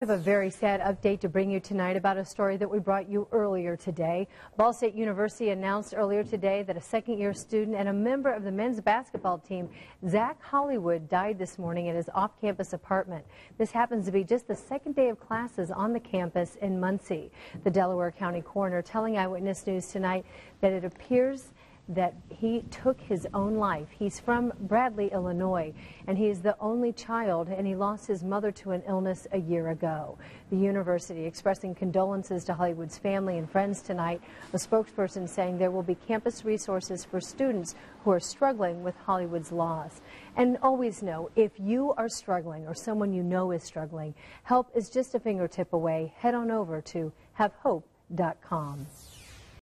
We have a very sad update to bring you tonight about a story that we brought you earlier today. Ball State University announced earlier today that a second year student and a member of the men's basketball team, Zach Hollywood, died this morning in his off campus apartment. This happens to be just the second day of classes on the campus in Muncie. The Delaware County coroner telling Eyewitness News tonight that it appears that he took his own life. He's from Bradley, Illinois, and he is the only child, and he lost his mother to an illness a year ago. The university expressing condolences to Hollywood's family and friends tonight. A spokesperson saying there will be campus resources for students who are struggling with Hollywood's loss. And always know, if you are struggling or someone you know is struggling, help is just a fingertip away. Head on over to havehope.com.